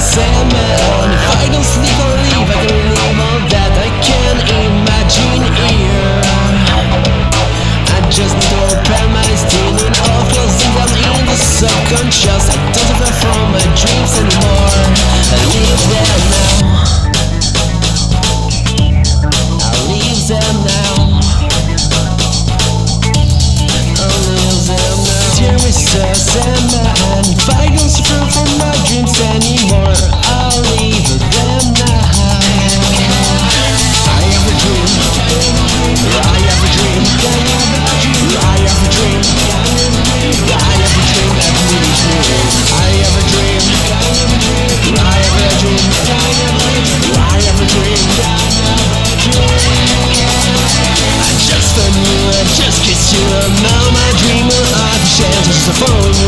Sandman If I don't sleep or leave. I can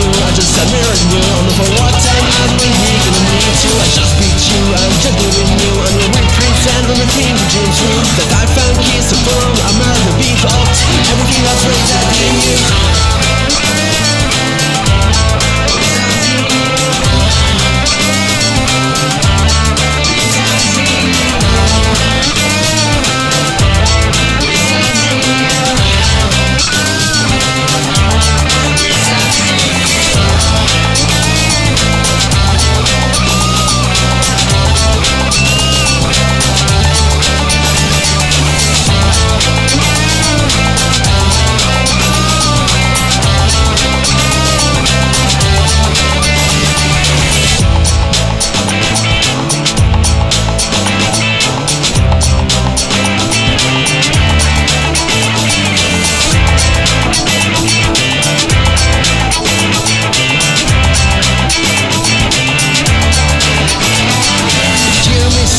I just admiring you know for what time I'm really gonna need you. I just beat you, I'm just leaving you. I'm your represent on the things you dream true That I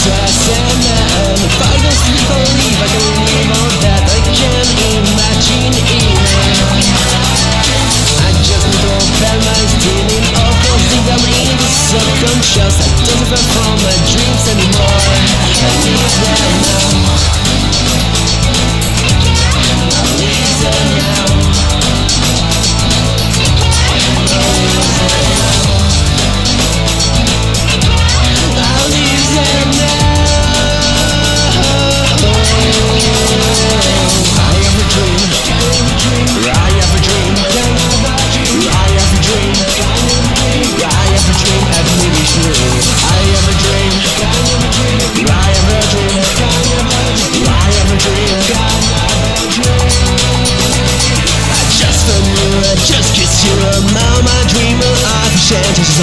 Stress and If I don't I can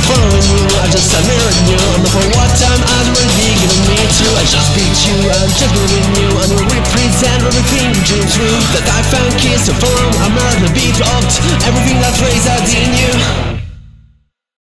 so you. I'm just admiring you And for what time I'm already giving me to I just beat you, I'm just moving you. And we represent everything dreams true That I found kiss so firm I'm not the beat of everything